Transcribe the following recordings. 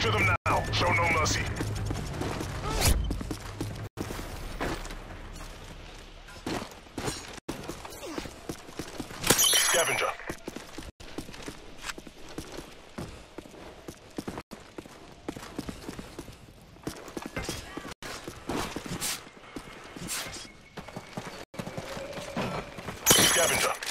Butcher them now. Show no mercy. Scavenger. Scavenger.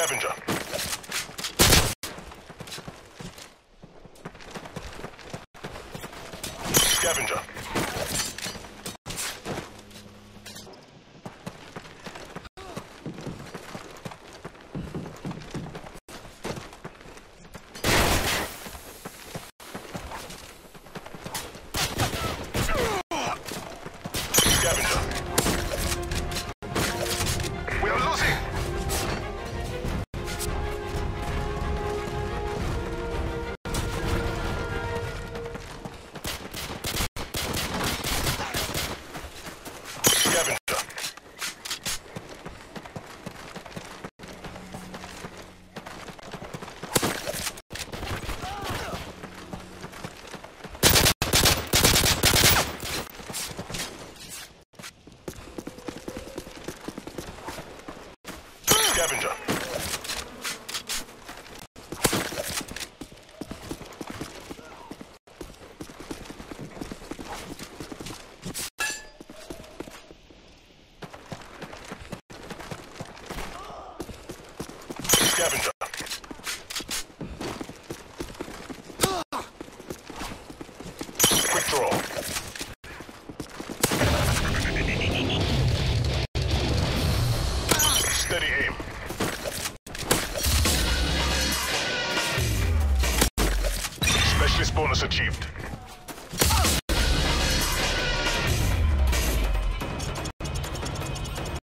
Scavenger. Scavenger. Scavenger. We are losing. Aim. Specialist bonus achieved.